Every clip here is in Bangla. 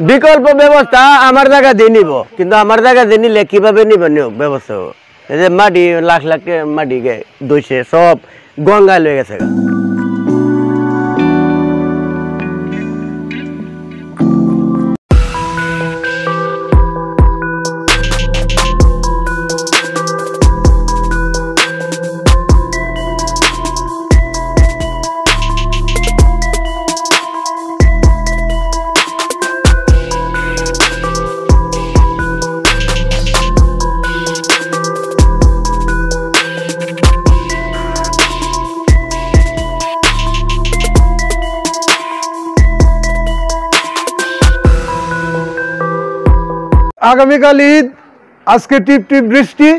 বিকল্প ব্যবস্থা আমার জায়গা দিয়ে নিব কিন্তু আমার জায়গা দিয়ে নিলে কীভাবে নিব নিয়োগ ব্যবস্থা? এই মাটি, লাখ লাখ মাটি দইছে, সব গঙ্গায় লয়ে গেছে আগামীকাল ঈদ, আজকে টিপ টিপ বৃষ্টি,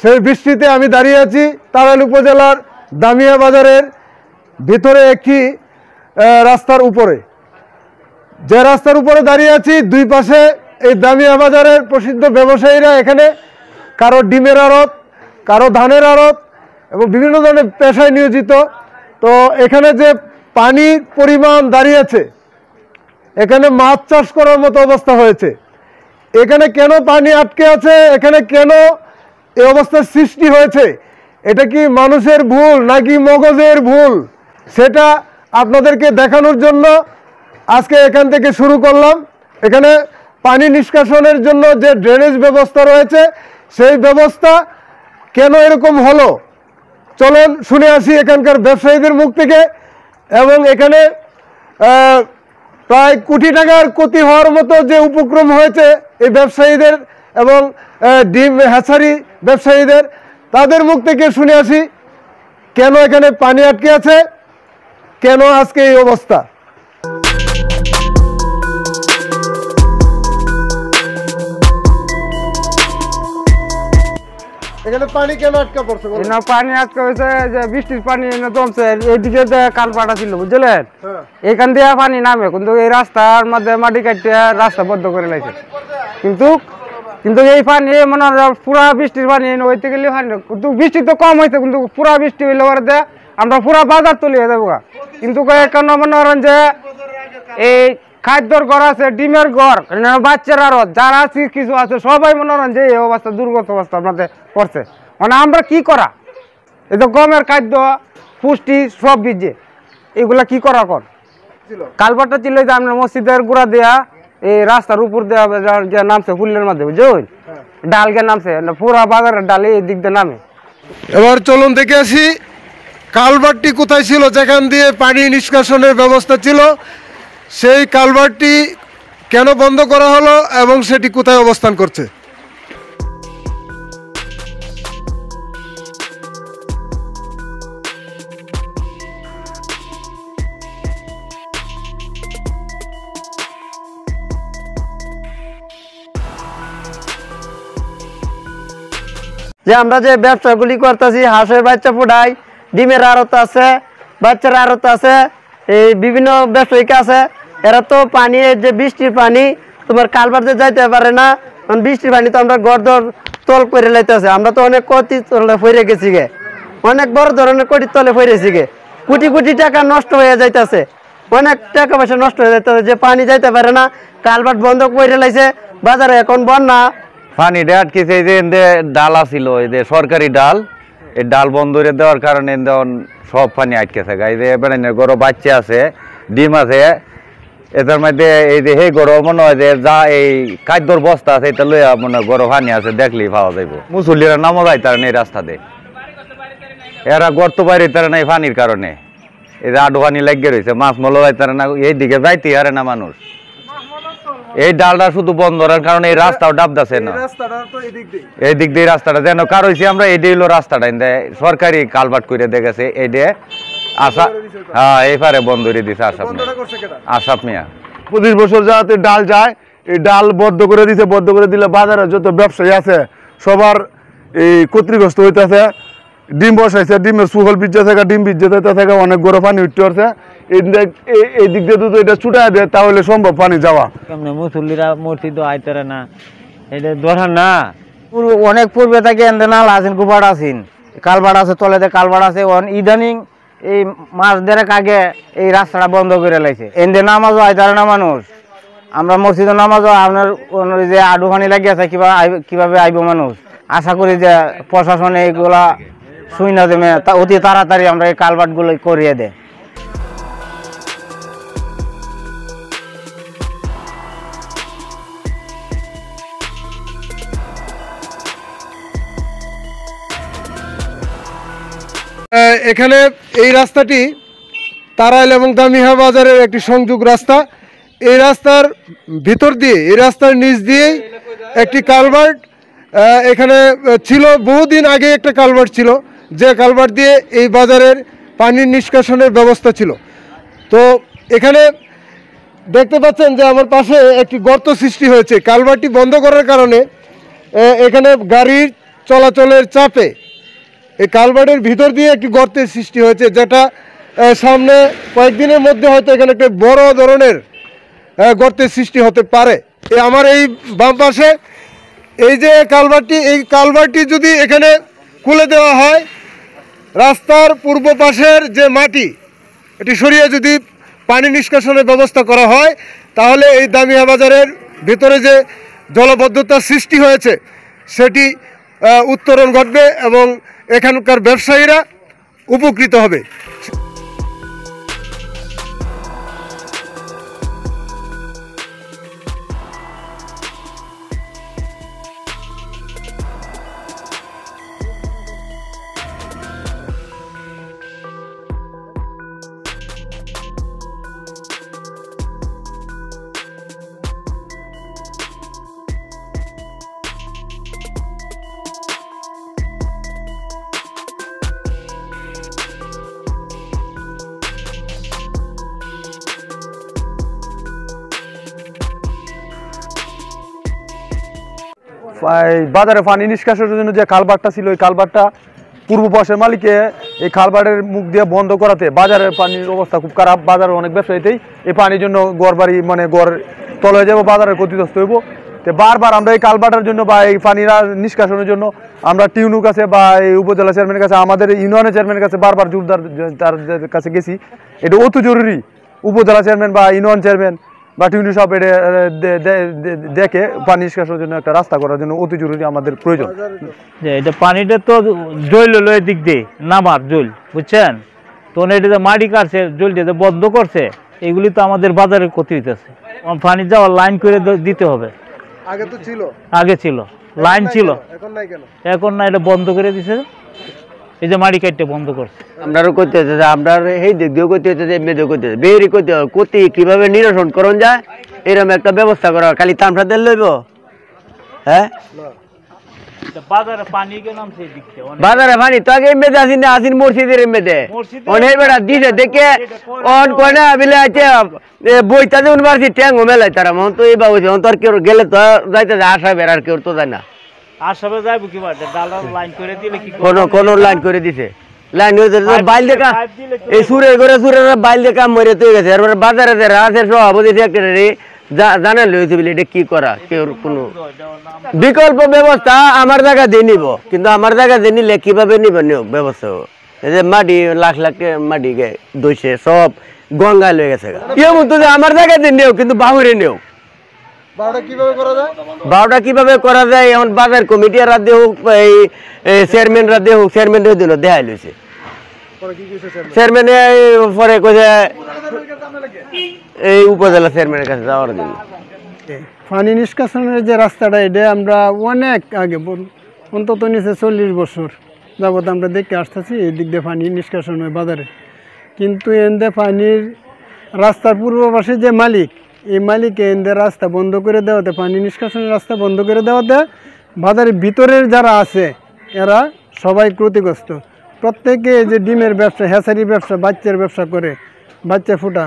সেই বৃষ্টিতে আমি দাঁড়িয়ে আছি তারাল উপজেলার দামিয়া বাজারের ভিতরে একটি রাস্তার উপরে। যে রাস্তার উপরে দাঁড়িয়ে আছি, দুই পাশে এই দামিয়া বাজারের প্রসিদ্ধ ব্যবসায়ীরা এখানে, কারও ডিমের আড়ত, কারও ধানের আড়ত এবং বিভিন্ন ধরনের পেশায় নিয়োজিত। তো এখানে যে পানির পরিমাণ দাঁড়িয়েছে, এখানে মাছ চাষ করার মতো অবস্থা হয়েছে। এখানে কেন পানি আটকে আছে? এখানে কেন এ অবস্থার সৃষ্টি হয়েছে? এটা কি মানুষের ভুল নাকি মগজের ভুল? সেটা আপনাদেরকে দেখানোর জন্য আজকে এখান থেকে শুরু করলাম। এখানে পানি নিষ্কাশনের জন্য যে ড্রেনেজ ব্যবস্থা রয়েছে, সেই ব্যবস্থা কেন এরকম হলো? চলুন শুনে আসি এখানকার ব্যবসায়ীদের মুখ থেকে এবং এখানে প্রায় কোটি টাকার ক্ষতি হওয়ার মতো যে উপক্রম হয়েছে এই ব্যবসায়ীদের এবং ডিম হ্যাচারি ব্যবসায়ীদের, তাদের মুখ থেকে শুনে আসি, কেন এখানে পানি আটকে আছে, কেন আজকে এই অবস্থা? এখানে পানি কেন আটকা পড়ছে বলো? পানি আজকে হয়েছে যে বৃষ্টির পানি এনে জমছে এইদিকে যে কাল ছিল বুঝলেন হ্যাঁ। এখান দিয়ে পানি নামে কিন্তু এই রাস্তার মধ্যে মাটি কাটতে রাস্তা বদ্ধ করে লাগছে কিন্তু কিন্তু এই পানি মনে পুরা বৃষ্টির পানি হইতে গেলে পানি কিন্তু বৃষ্টি তো কম হয়েছে কিন্তু পুরা বৃষ্টি হইলে পরে আমরা পুরা বাজার তুলি যাব গা। কিন্তু কেন মনে করেন যে এই খাদ্যর ঘর আছে ডিমের ঘর বাচ্চার আরও যারা আছে কিছু আছে সবাই মনে করেন যে এই অবস্থা দুর্গত অবস্থা আমাদের করছে। মানে আমরা কি করা? এই তো গমের খাদ্য পুষ্টি সব বীজে এগুলা কি করা কর? কালবারটা ছিল যে আমরা মসজিদের গুড়া দেয়া এই রাস্তার উপর দেওয়া যে নামছে ফুলের মধ্যে বুঝুন ডাল গে নামছে পুরা বাজারের ডাল এই দিক দিয়ে নামে। এবার চলুন দেখে আসি কালভারটি কোথায় ছিল যেখান দিয়ে পানি নিষ্কাশনের ব্যবস্থা ছিল। সেই কালভারটি কেন বন্ধ করা হলো এবং সেটি কোথায় অবস্থান করছে? যে আমরা যে ব্যবসাগুলি করতেছি, হাঁসের বাচ্চা ফুটাই, ডিমের আড়ত আছে, বাচ্চার আড়ত আছে, এই বিভিন্ন ব্যবসায়িক আছে। এরা তো পানি যে বৃষ্টির পানি, তোমার কালবারতে যাইতে পারে না, কারণ বৃষ্টির পানি তো আমরা গড়দর তল করে লাইতেছে। আমরা তো অনেক কতি তলে ফইরে গেছি গে। অনেক বড় ধরনের কোটির তলে ফইরেছি গে। কোটি কোটি টাকা নষ্ট হয়ে যাইতেছে। অনেক টাকা পয়সা নষ্ট হয়ে যাইতেছে যে পানি যাইতে পারে না। কালবাট বন্ধ করে লাইছে। বাজারে এখন বন্যা। পানিটা আটকেছে এই যে ডাল আছিল, এই যে সরকারি ডাল, এই ডাল বন্ধ করে দেওয়ার কারণে সব পানি আটকেছে গা। এই যে এবার গরো বাচ্চা আছে, ডিম আছে এটার মধ্যে এই যে সেই গরো মনে হয় যে যা এই খাদ্যর বস্তা আছে এটা লইয়া মনে হয় গরো পানি আছে দেখলেই পাওয়া যাইব। মুসল্লিরা নামও যায় তার এই রাস্তাতে। এরা গর্ত বাইরে তারা নাই পানির কারণে। এই যে আডু পানি লাগিয়ে রয়েছে মাছ মলো যায় তারা না এই দিকে যাইতে হারে না মানুষ। এই ডালটা শুধু বন্ধ করার কারণে এই রাস্তাও ডাবদাছে না। এই দিক দিয়ে। রাস্তাটা যেন কার হয়েছে আমরা এইটাই হলো রাস্তাটা। সরকারি কালবাট করে দেখেছে এইটা আশা হ্যাঁ এই বন্ধ করে দিছে আসাম মিয়া আসাম মিয়া। পঁচিশ বছর যাতে ডাল যায় এই ডাল বদ্ধ করে দিছে বদ্ধ করে দিলে বাজারে যত ব্যবসায়ী আছে সবার এই ক্ষতিগ্রস্ত হইতেছে। ডিম বসাইছে ডিমের সুফল বিজ্জা থেকে ডিম বিজ্জা থেকে থেকে অনেক গরম পানি উঠতে পারছে। এই দিক- দিয়ে যদি এটা ছুটাই দেয় তাহলে সম্ভব পানি যাওয়া। কেমনে মুসল্লিরা মসজিদ আইতারে না? এটা দরকার না অনেক পূর্বে থেকে নাল আছেন কুপাট আছেন। কালবাট আছে তলেতে কালবাট আছে। ইদানিং এই মাছ দেড়েক আগে এই রাস্তাটা বন্ধ করে লাইছে। এনদে নামাজও আইতারে না মানুষ। আমরা মসজিদে নামাজও আপনার যে আডুখানি লাগিয়েছে লাগিয়ে আছে কীভাবে আইব- মানুষ? আশা করি যে প্রশাসনে এইগুলা শুই না দেবে অতি তাড়াতাড়ি আমরা এই কালবাটগুলো করিয়ে দেয়। এখানে এই রাস্তাটি তারাইল এবং দামিহা বাজারের একটি সংযোগ রাস্তা। এই রাস্তার ভিতর দিয়ে, এই রাস্তার নিচ দিয়েই একটি কালভার্ট এখানে ছিল, বহুদিন আগে একটা কালভার্ট ছিল, যে কালভার্ট দিয়ে এই বাজারের পানির নিষ্কাশনের ব্যবস্থা ছিল। তো এখানে দেখতে পাচ্ছেন যে আমার পাশে একটি গর্ত সৃষ্টি হয়েছে। কালভার্টটি বন্ধ করার কারণে এখানে গাড়ির চলাচলের চাপে এই কালভার্টের ভিতর দিয়ে একটি গর্তের সৃষ্টি হয়েছে, যেটা সামনে কয়েকদিনের মধ্যে হয়তো এখানে একটা বড় ধরনের গর্তের সৃষ্টি হতে পারে। আমার এই বাম পাশে, এই যে কালভার্টটি, এই কালভার্টটি যদি এখানে খুলে দেওয়া হয়, রাস্তার পূর্ব পাশের যে মাটি, এটি সরিয়ে যদি পানি নিষ্কাশনের ব্যবস্থা করা হয়, তাহলে এই দামিয়া বাজারের ভিতরে যে জলবদ্ধতার সৃষ্টি হয়েছে, সেটি উত্তরণ ঘটবে এবং এখানকার ব্যবসায়ীরা উপকৃত হবে। বাজারে পানি নিষ্কাশনের জন্য যে কালবারটা ছিল, ওই কালবারটা পূর্ব পাশের মালিকে এই খালবারের মুখ দিয়ে বন্ধ করাতে বাজারের পানির অবস্থা খুব খারাপ বাজারের অনেক ব্যবসায়ীতেই এই পানির জন্য গড় বাড়ি মানে গড় তল হয়ে যাব বাজারের ক্ষতিগ্রস্ত হইব। তো বারবার আমরা এই কালবাটার জন্য বা এই পানির নিষ্কাশনের জন্য আমরা টিউনুর কাছে বা এই উপজেলা চেয়ারম্যানের কাছে, আমাদের ইউনিয়নের চেয়ারম্যানের কাছে বারবার জোরদার, তার কাছে গেছি। এটা অতি জরুরি। উপজেলা চেয়ারম্যান বা ইউনিয়ন চেয়ারম্যান বা টিউনি সব এটা আহ, দে- দে- দে- দেখে পানি নিষ্কাশনের জন্য একটা রাস্তা করার জন্য অতি জরুরি আমাদের প্রয়োজন। যে এটা পানিটা তো জল হলো এদিক দিয়ে নামার জল বুঝছেন? তো এটা যে মাটি কাটছে জল দিয়ে বন্ধ করছে এগুলি তো আমাদের বাজারে ক্ষতি হইতেছে। পানি যাওয়ার লাইন করে দিতে হবে। আগে তো ছিল। আগে ছিল লাইন ছিল। এখন নাই কেন? এখন না এটা বন্ধ করে দিছে। এই যে মাটি কাটতে বন্ধ করছে। আপনারও করতে হচ্ছে যে আপনার এই দিক দিয়েও করতে হচ্ছে যে মেয়েদেও করতে হচ্ছে। বেরি করতে হবে কতি কীভাবে নিরসন করণ যায় এরকম একটা ব্যবস্থা করা খালি তামসা তেল লইব? হ্যাঁ? বাজারে পানি তো আগে মেদে আসিন না আসিন মসজিদের মেদে অনেক বেড়া দিছে দেখে অন কয়না বিলে আছে বইটা যে উনবারছি ট্যাং মেলাই তারা মন তো এই বাবু অন্তর কেউ গেলে তো যাইতে আশা বেড়ার কেউ তো যায় না। আসামে যাইব কি ডালার লাইন করে দিলে কি কোন কোন লাইন করে দিছে। লাইন হয়েছে তো বাইল দেখা এই সুরের করে সুরের বাইল দেখা মরে তো গেছে। এরপরে বাজারে যে রাজের সভাপতি সেক্রেটারি জানা লইছে বলে এটা কি করা? কেউ কোনো বিকল্প ব্যবস্থা আমার জায়গা দিয়ে নিব। কিন্তু আমার জায়গা দিয়ে নিলে কীভাবে নিব? নিয়োগ ব্যবস্থা? এই যে মাটি লাখ লাখ মাটি দইছে সব গঙ্গায় লয়ে গেছে। এমন তো যে আমার জায়গা দিয়ে নিও কিন্তু বাহুরে নিও বারোটা কীভাবে করা যায়? বারোটা কীভাবে করা যায়? এখন বাজার কমিটি রাতে হোক এই চেয়ারম্যান রাতে হোক চেয়ারম্যান দিল দেখাই লইছে। চেয়ারম্যানে পরে কইছে এই উপজেলা চেয়ারম্যানের কাছে যাওয়ার জন্য। পানি নিষ্কাশনের যে রাস্তাটা এটা আমরা অনেক আগে অন্তত নিচে চল্লিশ বছর যাবত আমরা দেখে আসতেছি এই দিক দিয়ে পানি নিষ্কাশন হয় বাজারে। কিন্তু এনদে পানির রাস্তার পূর্ব পাশে যে মালিক এই মালিক রাস্তা বন্ধ করে দেওয়াতে, পানি নিষ্কাশনের রাস্তা বন্ধ করে দেওয়াতে বাজারের ভিতরের যারা আছে, এরা সবাই ক্ষতিগ্রস্ত। প্রত্যেকে যে ডিমের ব্যবসা হ্যাচারি ব্যবসা, বাচ্চার ব্যবসা করে, বাচ্চা ফুটা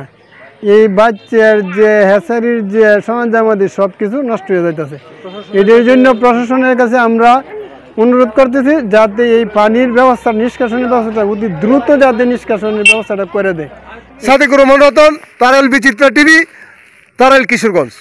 এই বাচ্চার যে হ্যাচারির যে সরঞ্জামাদি সব কিছু নষ্ট হয়ে যাইতেছে। এটার জন্য প্রশাসনের কাছে আমরা অনুরোধ করতেছি, যাতে এই পানির ব্যবস্থা, নিষ্কাশনের ব্যবস্থাটা অতি দ্রুত যাতে নিষ্কাশনের ব্যবস্থাটা করে দেয়। সাথে রহমান রতন তারাল বিচিত্রা টিভি। তারাল কিশোরগঞ্জ